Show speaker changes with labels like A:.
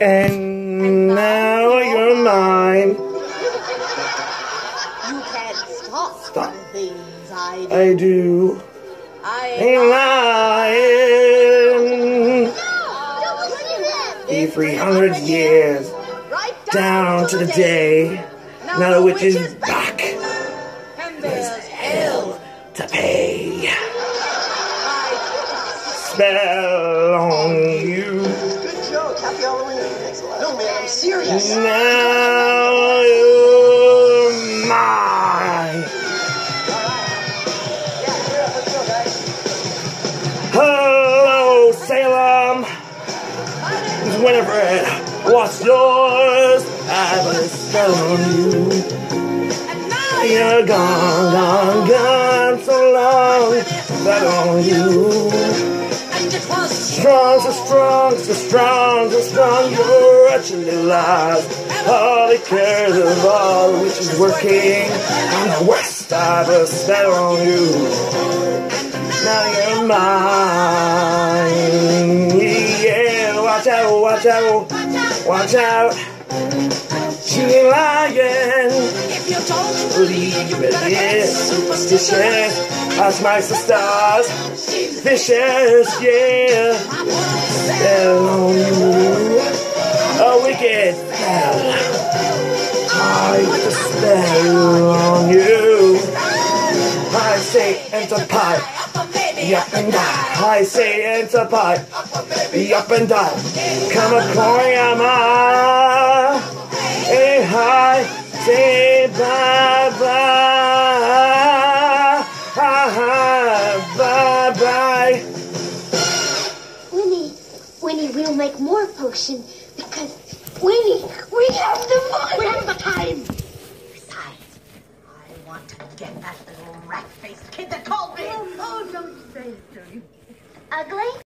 A: And now you're mine.
B: You can't stop,
A: Stop.
B: the things I do.
A: I do.
B: I
A: Ain't lying. Be 300 years
B: right
A: down to the day. Now the witch is back.
B: And there's hell.
A: To pay. Spell on
C: No, man, I'm serious.
A: Now you're mine. Hello, Salem. Winifred. What's yours? I spell on you. You're gone, gone, gone so long. Spell on you. Strong, so strong, so strong, so strong, you're actually alive. All the cares of all which is working on the west, I will spell on you. Now you're mine. Yeah, watch out, watch out, watch out. She ain't lying.
B: Get superstitious.
A: superstitious. That's my stars. Vicious, yeah. You. A wicked spell. I a spell on you. I say enter pie,
B: up
A: and die. I say enter pipe, up and die. Come a koyama. Hey hi, say bye. Bye.
D: Winnie, Winnie, we'll make more potion because Winnie, we have the money.
B: We have the time. Besides, I want to get that little rat-faced kid that called me.
D: Oh, oh don't say it, Ugly?